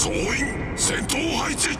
総員戦闘配置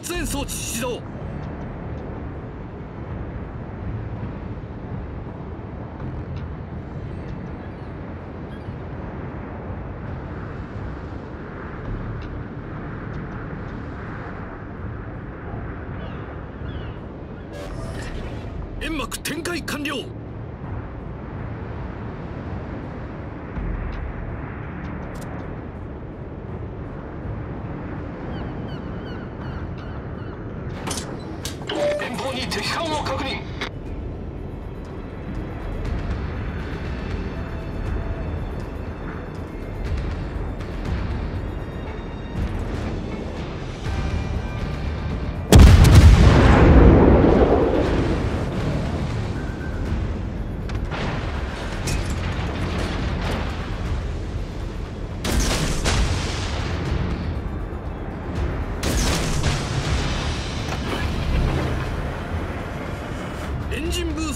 発煙装置始動煙幕展開完了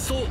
そう。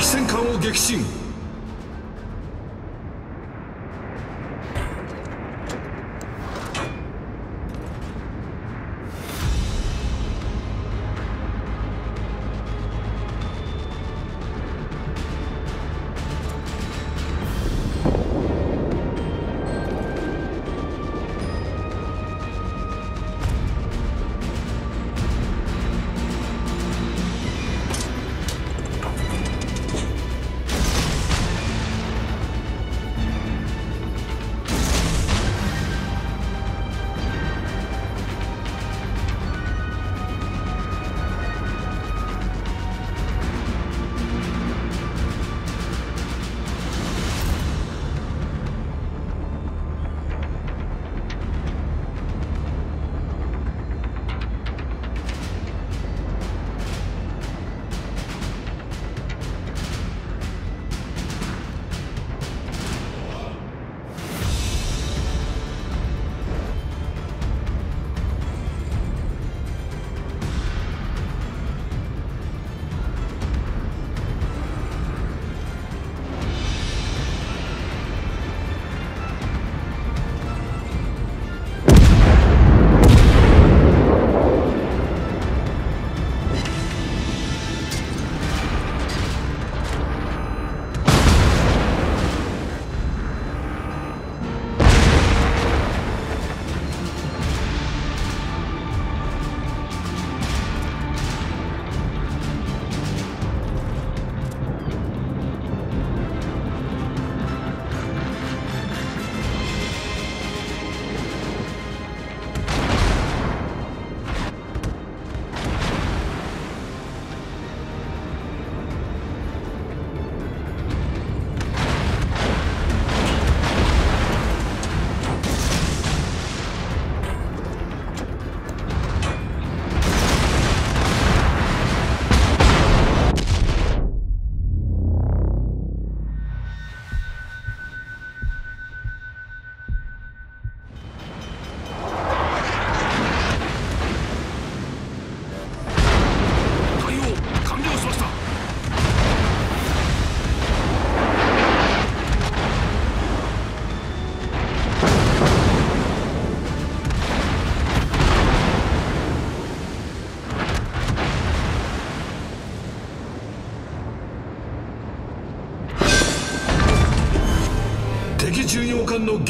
敵戦艦を撃沈。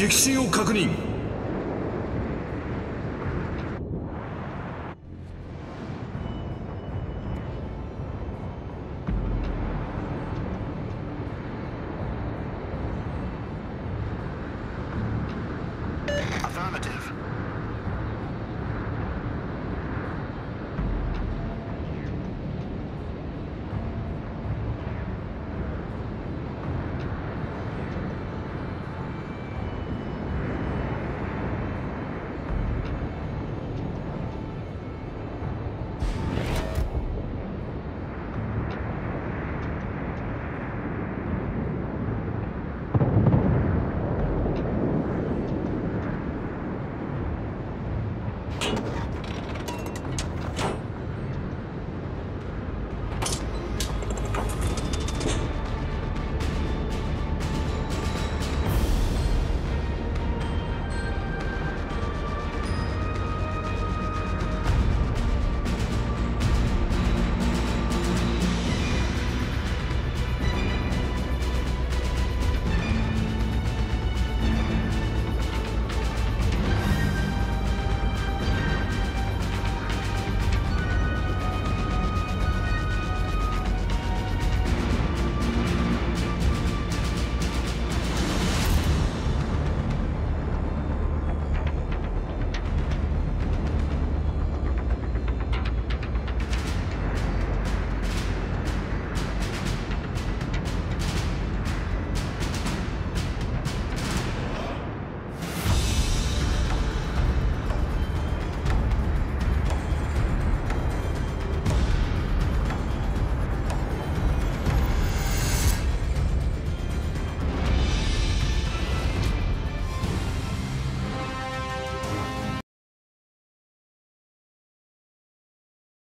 撃沈を確認。